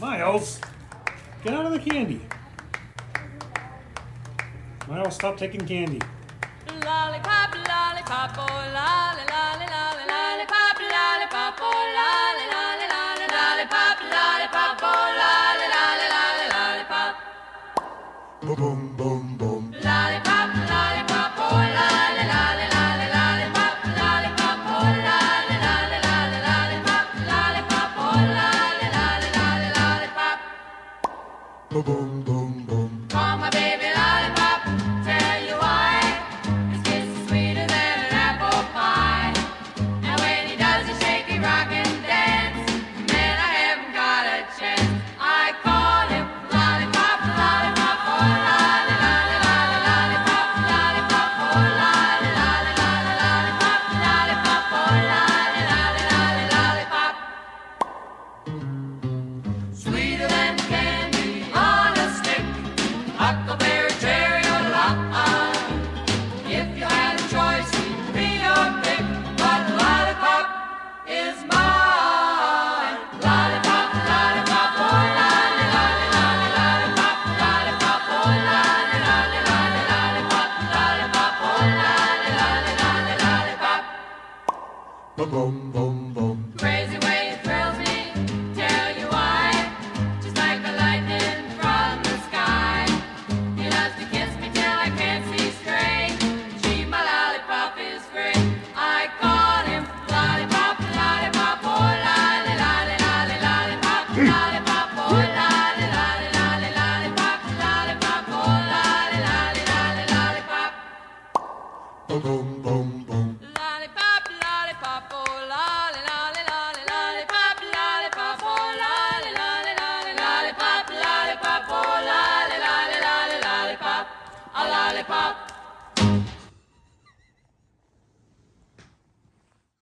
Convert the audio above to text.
Miles, get out of the candy. Miles, stop taking candy. Lollipop, lollipop, oh lolly, lolly, lolly, lollipop, lollipop, oh lolly, lolly, lolly, lollipop, lollipop, oh lolly, lolly, lolly, lollipop. Boom, boom, Boom, boom, Boom, boom, boom, boom. Crazy way it thrills me, tell you why. Just like the lightning from the sky. He loves to kiss me till I can't see straight. She, my lollipop, is great. I call him lollipop, lollipop, oh lolly, lolly, lolly, lollipop, hmm. lollipop, oh lolly, lolly, lolly, lollipop, lollipop, oh lolly, lolly, lolly, lollipop. Boom, boom, boom, lollipop,